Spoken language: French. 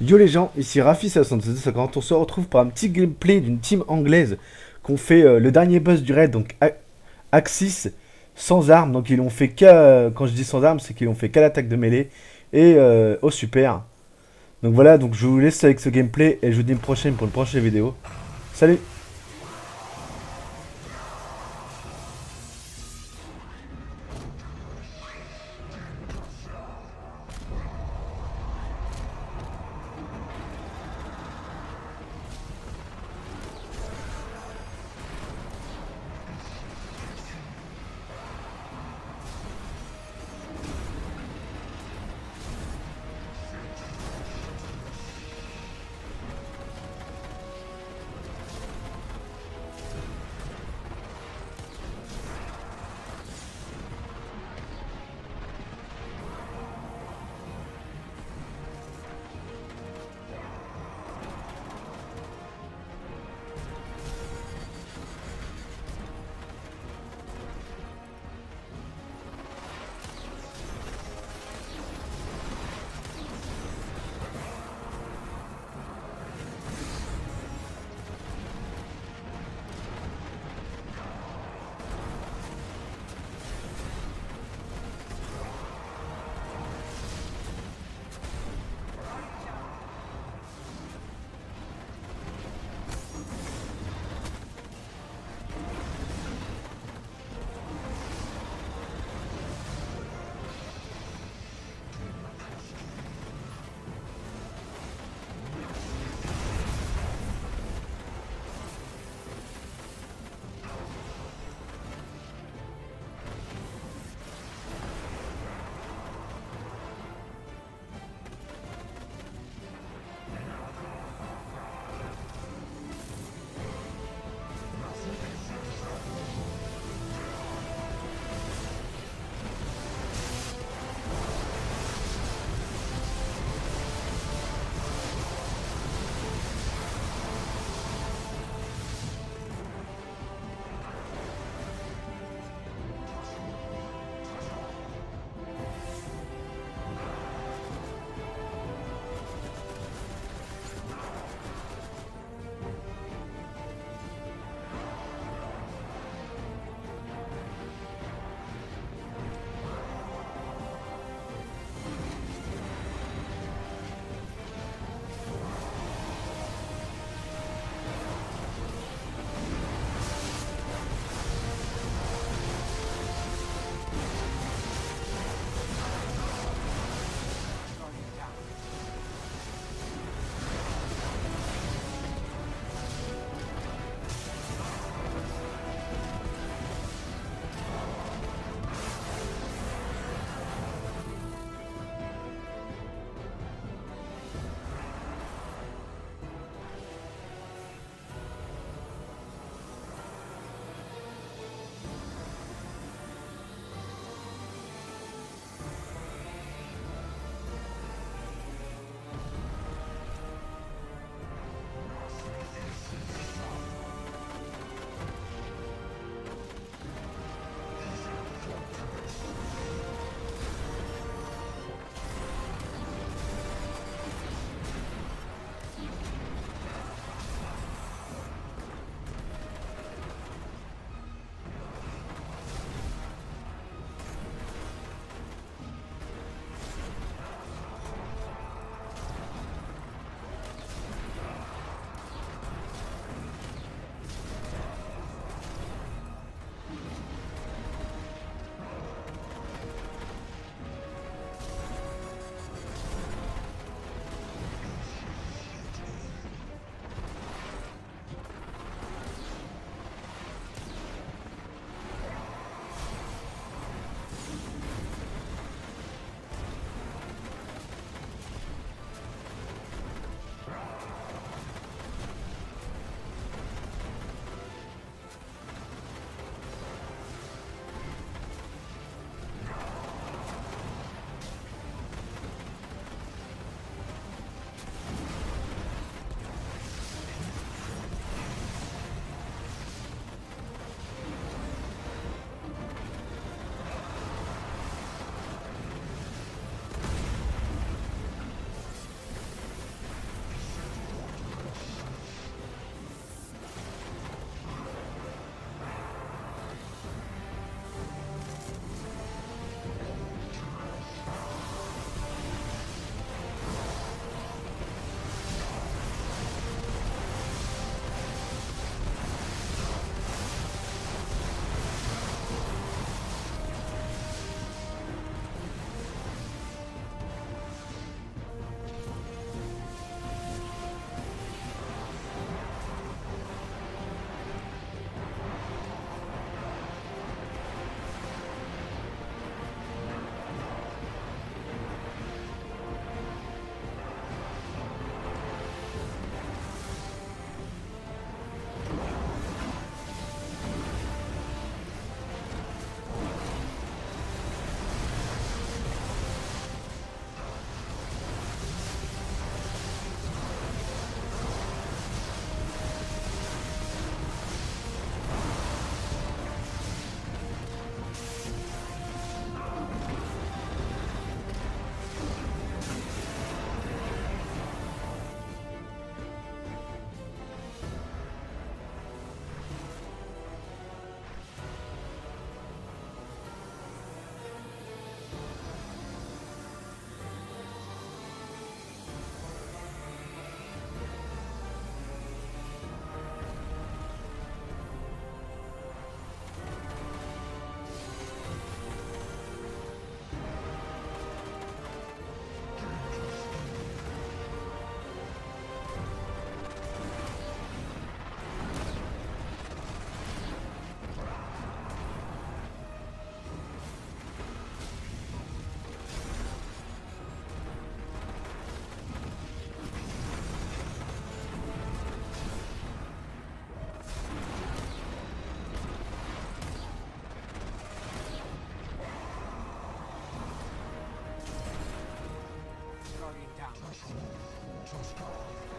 Yo les gens, ici Rafi6250, on se retrouve pour un petit gameplay d'une team anglaise qu'on fait euh, le dernier boss du raid, donc Axis, sans armes, donc ils l'ont fait qu'à, quand je dis sans armes, c'est qu'ils l'ont fait qu'à l'attaque de mêlée et euh, au super. Donc voilà, donc je vous laisse avec ce gameplay et je vous dis une prochaine pour une prochaine vidéo. Salut Monster Strong.